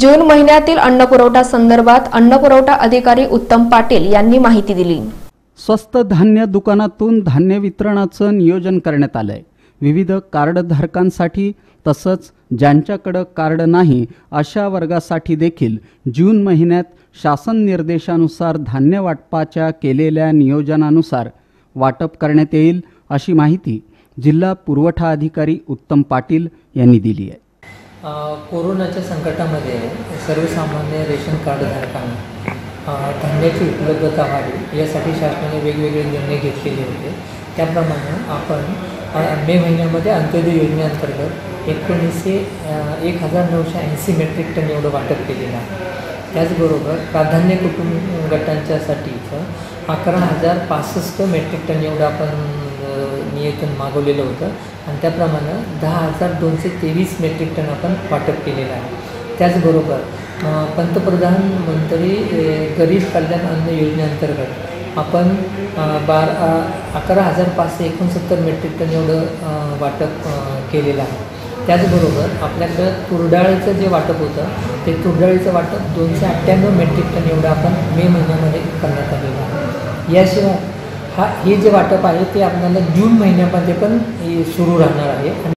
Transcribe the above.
जून महिन्यातील अन्नपुरवठा संदर्भात अन्नपुरवठा अधिकारी उत्तम पाटील यांनी माहिती दिली. स्वस्त धान्य दुकानातून धान्य वितरणाचं नियोजन करण्यात आलंय. विविध कार्डधारकांसाठी तसंच ज्यांच्याकडं कार्ड नाही अशा वर्गासाठी देखील जून महिन्यात शासन निर्देशानुसार धान्य वाटपाच्या केलेल्या नियोजनानुसार वाटप करण्यात येईल अशी माहिती जिल्हा पुरवठा अधिकारी उत्तम पाटील यांनी दिली आहे. कोरोनाच्या संकटामध्ये सर्वसामान्य रेशन कार्डधारकांना धान्याची उपलब्धता व्हावी यासाठी शासनाने वेगवेगळे निर्णय घेतलेले होते. त्याप्रमाणे आपण मे महिन्यामध्ये अंत्योदय योजनेअंतर्गत एकोणीसशे एक हजार नऊशे ऐंशी मेट्रिक टन एवढं वाटप केलेलं आहे. त्याचबरोबर प्राधान्य कुटुंब गटांच्यासाठीचं अकरा हजार पासष्ट मेट्रिक टन एवढं आपण मी इथून मागवलेलं होतं. आणि त्याप्रमाणे दहा हजार दोनशे तेवीस मेट्रिक टन आपण वाटप केलेलं आहे. त्याचबरोबर पंतप्रधान मंत्री गरीब कल्याण अन्न योजनेअंतर्गत आपण बारा अकरा हजार पाचशे एकोणसत्तर मेट्रिक टन एवढं वाटप केलेलं आहे. त्याचबरोबर आपल्याकडं तुरडाळीचं जे वाटप होतं ते तुरडाळीचं वाटप दोनशे अठ्ठ्याण्णव मेट्रिक टन एवढं आपण मे महिन्यामध्ये करण्यात आलेलं आहे. याशिवाय हा हे जे वाटप आहे ते आपल्याला जून महिन्यामध्ये पण सुरू राहणार आहे.